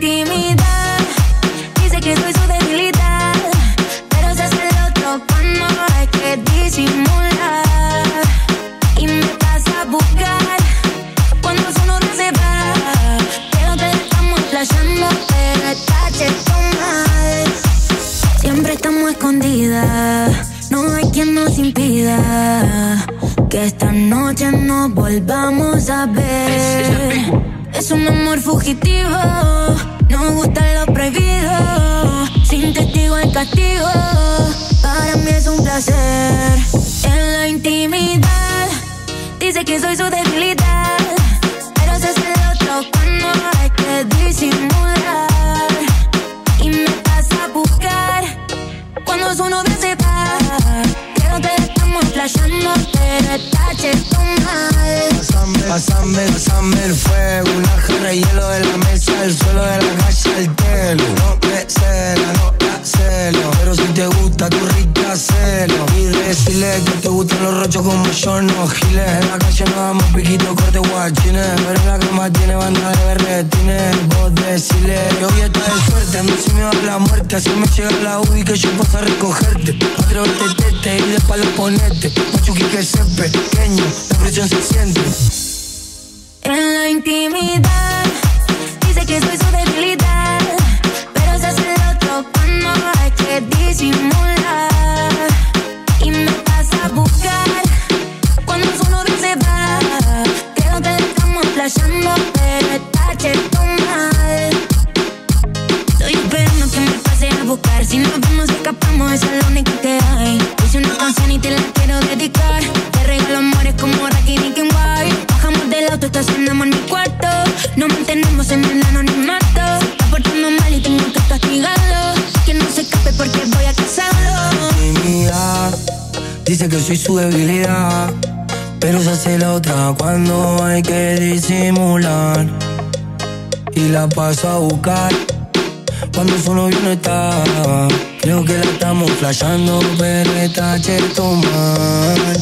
Dice que soy su debilidad, pero se hace el otro cuando hay que disimular. Y me pasa a buscar cuando solo no se va. Creo que estamos playando, pero está cheto mal. Siempre estamos escondidas. No hay quien nos impida que esta noche nos volvamos a ver. Es un amor fugitivo, nos gusta lo prohibido, sin testigo en castigo. Para mí es un placer en la intimidad. Dice que soy su debilidad, pero se hace el otro cuando hay que disimular. Pásame, el fuego Una jarra de hielo de la mesa El suelo de la calle al telo. No me cela, no la celo Pero si te gusta tu rica celo Y decirle que te gustan los rochos como yo No giles, en la calle no damos piquito corte guachines. Pero en la cama tiene banda de berretines. Vos decirle que hoy está de suerte A mí se me la muerte. Así me llega la UBI que yo paso a recogerte Atrévete, tete y de palo ponete. Machuqui que se pequeño La presión se siente intimidad. Dice que soy su debilidad, auto, estacionamos en mi cuarto. Nos mantenemos en el anonimato. Está portando mal y tengo que castigarlo. Que no se escape porque voy a casarlo. intimidad. Dice que soy su debilidad. Pero se hace la otra cuando hay que disimular. Y la paso a buscar cuando su novio no está. Creo que la estamos flasheando, pero está cheto mal.